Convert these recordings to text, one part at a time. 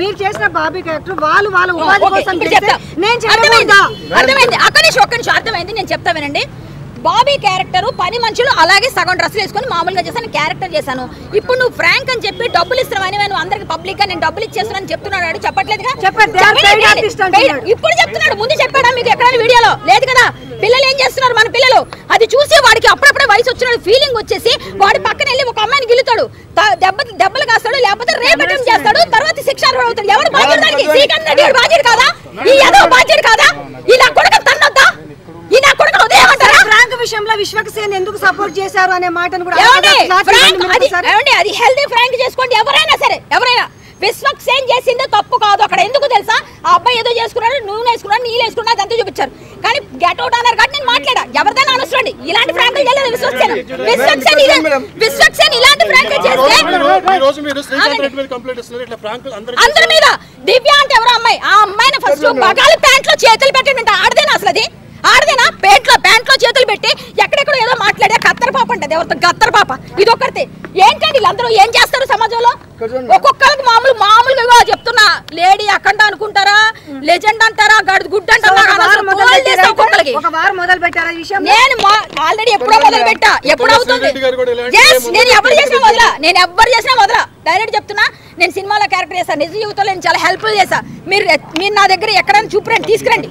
మీరు చేసిన బాబీ క్యారెక్టర్ వాళ్ళు వాళ్ళ ఉపాధి కోసం. నేను అర్థమైంది. అర్థమైంది. అక్క నిమిషం ఒక్క నిమిషం అర్థమైంది. నేను చెప్తా వినండి. బాబీ క్యారెక్టర్ పని మనుషులు అలాగే సగం డ్రెస్సులు వేసుకొని మామూలుగా చేశాను క్యారెక్టర్ చేశాను. ఇప్పుడు నువ్వు ఫ్రాంక్ అని చెప్పి డబ్బులు ఇస్తున్నామని నేను అందరికి పబ్లిక్గా నేను డబ్బులు ఇచ్చేస్తున్నాను చెప్తున్నాడు. చెప్పట్లేదుగా. ఇప్పుడు చెప్తున్నాడు ముందు చెప్పాడా మీకు ఎక్కడైనా వీడియోలో? లేదు కదా? పిల్లలు ఏం చేస్తున్నారు మన పిల్లలు? అది చూసి వాడికి అప్పుడప్పుడే వయసు వచ్చినాడు ఫీలింగ్ వచ్చేసి వాడి పక్కన వెళ్ళి ఒక అమ్మాయిని గిలుతాడు దెబ్బ దెబ్బలు కాస్తాడు లేకపోతే రేపటం చేస్తాడు తర్వాత శిక్ష అవుతాడు ఎవరు బాధ్యత దానికి శ్రీకాంత్ రెడ్డి గారు బాధ్యత కాదా? ఈ ఏదో బాధ్యత కాదా? ఈ నా కొడుకు తన్నొద్దా? ఈ నా కొడుకు ఫ్రాంక్ విషయంలో విశ్వక్సేన్ ఎందుకు సపోర్ట్ చేశారు అనే మాటను కూడా ఏమండి? అది ఒకసారి. ఏమండి? అది హెల్దీ ఫ్రాంక్ చేసుకోండి. ఎవరైనా సరే ఎవరైనా విశ్వక్సేన్ చేసిందే తప్పు కాదు అక్కడ. ఎందుకు తెలుసా? ఆ అబ్బాయి ఏదో చేసుకున్నాడు నూనె వేసుకున్నాడు నీళ్ళు వేసుకున్నాడు అదంతా చూపించారు. కానీ గెట్ అవుట్ అన్నారు కాబట్టి నేను మాట్లాడా. ఎవరిదైనా అనుసరండి ఇలాంటి ఫ్రాంక్ చేయలేదు విశ్వక్సేన్ విశ్వక్సేన్ ఇదే విశ్వక్సేన్ అందరూ మీద దివ్య అంటే ఎవరో అమ్మాయి. ఆ అమ్మాయిని ఫస్ట్ బగాలి ప్యాంట్లో చేతులు పెట్టండి ఆడదేనా అసలు అది? ఆడదేనా? ప్యాంట్లో ప్యాంట్లో చేతులు పెట్టి ఎక్కడెక్కడో ఏదో మాట్లాడే కత్తర పాప అంటది ఎవరితో గత్తర పాప? ఇది ఒకటి ఏంటండి వీళ్ళందరూ ఏం చేస్తారు సమాజంలో? ఒక్కొక్కరికి మామూలు మామూలుగా చెప్తున్నా. లేడీ అఖండ అనుకుంటారా? లెజెండ్ అంటారా? గడ్ గుడ్ మొదలు మొదలు నేను ఆల్రెడీ ఎప్పుడో మొదలు పెట్టా ఎప్పుడు అవుతుంది? నేను ఎవరు మొదలు చేసినా వదలా. నేను ఎవ్వరు చేసినా వదలా. డైరెక్ట్ చెప్తున్నా నేను సినిమాలో క్యారెక్టర్ చేశాను నిజ జీవితంలో నేను చాలా హెల్ప్ఫుల్ చేశా మీరు మీరు నా దగ్గర ఎక్కడైనా చూపురండి తీసుకురండి.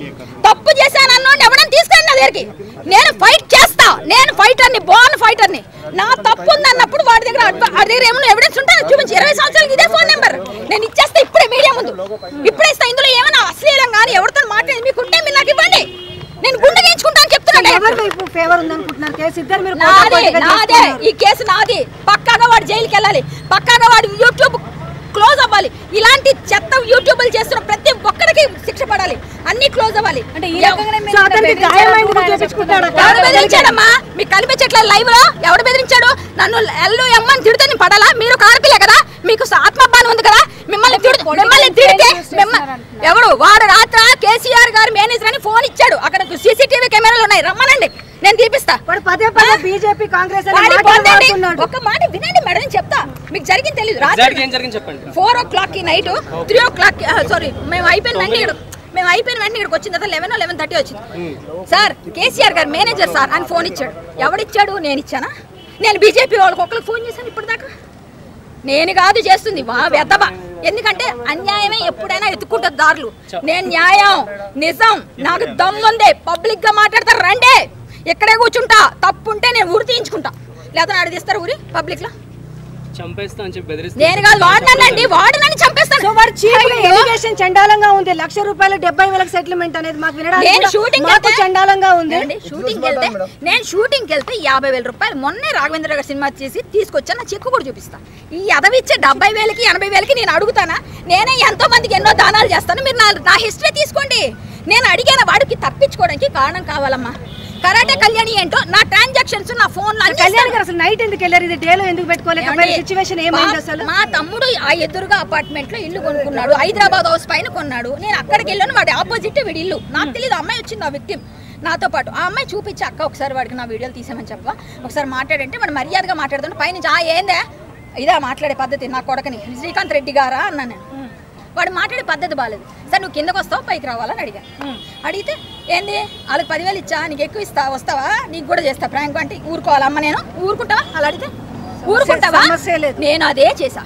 తప్పు చేశాను అన్నోండి ఎవరైనా తీసుకురండి నా దగ్గరికి. నేను ఫైట్ చేస్తా. నేను ఫైటర్ని బాన్ ఫైటర్ని నా తప్పు ఉంది అన్నప్పుడు వాడి దగ్గర వాడి దగ్గర ఏమైనా ఎవిడెన్స్ ఉంటే చూపించి. ఇరవై సంవత్సరాలకి ఇదే ఫోన్ నెంబర్ నేను ఇచ్చేస్తా ఇప్పుడే మీడియా ముందు ఇప్పుడే ఇస్తా ఇందులో ఏమైనా అశ్లీలం కానీ ఎవరితో మాట్లాడి మీకు ఉంటే మీరు నాకు ఇవ్వండి. నేను గుండె గేయించుకుంటాను చెప్తున్నాను ఎవరి వైపు ఫేవర్ ఉందనుకుంటున్నారు? కేసు ఇద్దరు మీరు నాదే పోటాపోటీగా నాదే. చేస్తున్నారు. ఈ కేసు నాది. పక్కాగా వాడు జైలుకి వెళ్ళాలి. పక్కాగా వాడు యూట్యూబ్ క్లోజ్ అవ్వాలి. ఇలాంటి చెత్త యూట్యూబ్లు చేస్తున్న ప్రతి ఒక్కరికి శిక్ష పడాలి. అన్ని క్లోజ్ అవ్వాలి. అంటే బెదిరించాడమ్మా మీకు కనిపించట్లేదు లైవ్లో ఎవడు బెదిరించాడు నన్ను ఎల్లు ఎమ్మని తిడితే పడాలా? మీరు ఆడపిల్లే కదా. మీకు ఆత్మబానం ఉంది కదా మిమ్మల్ని తిడు మిమ్మల్ని తిడితే మిమ్మ- ఎవడు వాడు రాత్ర కేసీఆర్ గారు మేనేజర్ అని ఫోన్ ఇచ్చాడు అక్కడ సీసీటీవీ కెమెరాలు ఉన్నాయి రమ్మనండి. నేను తీపిస్తా. పదే పదే బీజేపీ కాంగ్రెస్ అనే వాడి మాటలు పొందండి. వాడుతున్నాడు. ఒక మాట వినండి మేడం నేను చెప్తా. మీకు జరిగింది తెలియదు రాత్రి ఏం జరిగింది చెప్పండి. ఫోర్ ఓ క్లాక్కి night three o'clock sorry మేము అయిపోయిన వెంటనే ఇక్కడ మేము అయిపోయిన వెంటనే ఇక్కడికి వచ్చిన తర్వాత లెవెన్ లెవెన్ థర్టీ వచ్చింది. సార్ కేసీఆర్ గారు మేనేజర్ సార్ అని ఫోన్ ఇచ్చాడు. ఎవడిచ్చాడు? నేను ఇచ్చానా? నేను బీజేపీ వాళ్ళకి ఒకరికి ఫోన్ చేశాను ఇప్పటిదాకా. నేను కాదు చేస్తుంది. వా వెదవ ఎందుకంటే అన్యాయమే ఎప్పుడైనా ఎత్తుకుంటుంది దారులు. నేను న్యాయం నిజం నాకు దమ్ముంది పబ్లిక్గా మాట్లాడతారు రండే. ఇక్కడే కూర్చుంటా. తప్పుంటే నేను ఊరి తీయించుకుంటా. లేదా నాడు తీస్తారు ఊరి పబ్లిక్లో. చంపేస్తా అని చెప్పి నేను కాదు వాడినండి వాడు నన్ను చంపేస్తాను సో వాడు చీప్ అయ్యో. ఎలిగేషన్ చండాలంగా ఉంది. లక్ష రూపాయలు డెబ్బై వేలకు సెటిల్మెంట్ అనేది మాకు నేను వినడానికి షూటింగ్ చండాలంగా ఉంది. షూటింగ్ వెళ్తే నేను షూటింగ్ వెళ్తే యాభై వేల రూపాయలు మొన్నే రాఘవేంద్ర గారి సినిమా చేసి తీసుకొచ్చా నా చెక్కు కూడా చూపిస్తా. ఈ అదవిచ్చే డెబ్బై వేలకి ఎనభై వేలకి నేను అడుగుతానా? నేనే ఎంతో మందికి ఎన్నో దానాలు చేస్తాను. మీరు నా నా హిస్టరీ తీసుకోండి. నేను అడిగిన వాడికి తప్పించుకోవడానికి కారణం కావాలమ్మా. కరాటే కళ్యాణి ఏంటో? నా ట్రాన్సాక్షన్స్ నా ఫోన్ కళ్యాణ్ గారు అసలు నైట్ ఎందుకు వెళ్ళారు? ఇది డేలో ఎందుకు పెట్టుకోలేకపోయారు ఏమండి? సిచ్యువేషన్ ఏమైంది మా- అసలు? మా తమ్ముడు ఆ ఎదురుగా అపార్ట్మెంట్లో ఇల్లు కొనుక్కున్నాడు. హైదరాబాద్ హౌస్ పైన కొన్నాడు. నేను అక్కడికి వెళ్ళాను వాడి ఆపోజిట్ వీడి ఇల్లు. నాకు తెలియదు అమ్మాయి వచ్చింది ఆ విక్టిమ్ నాతో పాటు. ఆ అమ్మాయి చూపించి అక్క ఒకసారి వాడికి నా వీడియోలు తీసామని చెప్పా ఒకసారి మాట్లాడంటే వాడు మర్యాదగా మాట్లాడుతుంటే పైనుంచి ఆ ఏందే? ఇదా మాట్లాడే పద్ధతి నా కొడకని. శ్రీకాంత్ రెడ్డి గారా? అన్నాను నేను. వాడు మాట్లాడే పద్ధతి బాగాలేదు సార్ నువ్వు కిందకు వస్తావు? పైకి రావాలని అడిగా. అడిగితే ఏంది? వాళ్ళకి పదివేలు ఇచ్చా? నీకు ఎక్కువ ఇస్తా వస్తావా? నీకు కూడా చేస్తా ప్రాంక్ అంటే ఊరుకోవాలమ్మ నేను ఊరుకుంటావా? అలా అడిగితే ఊరుకుంటావా. నేను అదే చేశా.